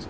Thanks.